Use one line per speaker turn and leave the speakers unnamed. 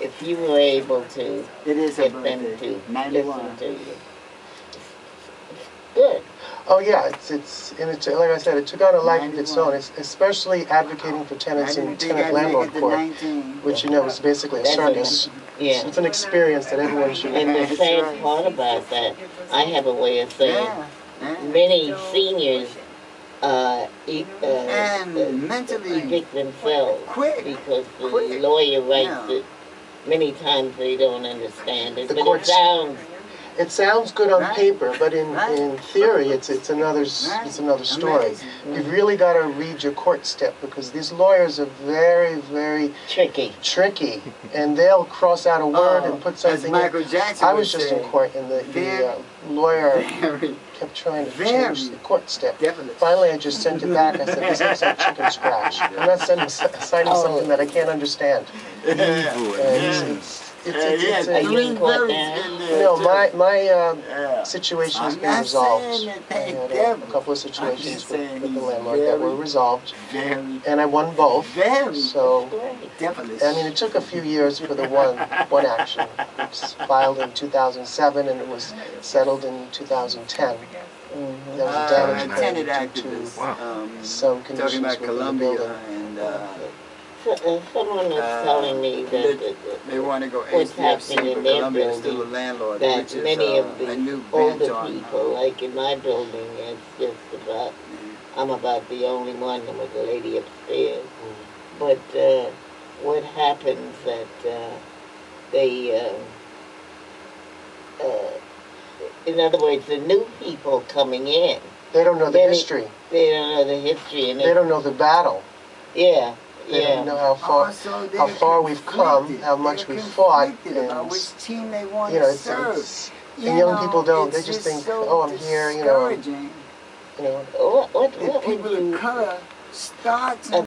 if you were able to
It is her
get them to
Ninety-one.
listen to you. Good.
Oh, yeah, it's, it's, and it's, like I said, it took on a life of its own, es- especially advocating for tenants in tenant landlord court, which, you know, is basically a
That's a-
circus.
Yeah.
It's an experience that everyone should
And the
That's
sad part about that, I have a way of saying,
Yeah, yeah.
many seniors, uh, e- uh,
And
uh,
mentally
evict themselves
quick.
because the
Quick.
lawyer writes
Yeah.
it. Many times they don't understand it,
The
but it sounds,
It sounds good on
Right.
paper, but in,
Right.
in theory, it's, it's another,
Right.
it's another story.
Amazing.
You've really got to read your court step, because these lawyers are very, very
tricky.
tricky, and they'll cross out a word and put
As
something in.
Michael Jackson
I was just in court, and the,
Very-
the uh, lawyer
Very
kept trying to
Very
change the court step. Finally, I just sent it back. I said, this looks like chicken scratch. I'm not sending, signing
Oh.
something that I can't understand.
Yeah.
It's,
Yeah.
it's, it's,
Yeah,
it's,
yeah,
it's
Are
a,
you
three
in court
birds
now?
in there,
no, my, my, uh,
Yeah.
situation has
I'm
been resolved.
saying
I had a, a couple of situations with, with the
he's
landlord that were resolved,
Very,
and I won both.
very
So,
Great.
devilish.
I mean, it took a few years for the one, one action. It was filed in 2007 and it was settled in 2010.
Mhm.
There was
Uh,
damage
tenant
due to
activists, um,
some
talking
conditions
about
within the building.
and, uh,
uh, someone is
Uh,
telling me that,
that-
that-
they wanna go
What's
HDFC,
happening
but
in their
Columbia is still a
building,
landlord,
that
which is,
many
uh,
of
a new
the
bench
older
on,
people,
uh,
like in my building, it's just about, I'm about the only one with the lady upstairs. But, uh, what happens that, uh, they, uh, uh, in other words, the new people coming in,
They don't know the history.
they don't know the history and
They don't know the battle.
yeah,
They don't
yeah.
know how far,
Also,
how far we've come, how much we've fought,
conflicted about
and,
which team they want
you know,
to
it's,
serve.
it's,
You
and young
know,
people don't. They just think,
so
oh, I'm here, you know,
discouraging
you know.
What, what,
that
what would
people of
you,
color start to
Uh,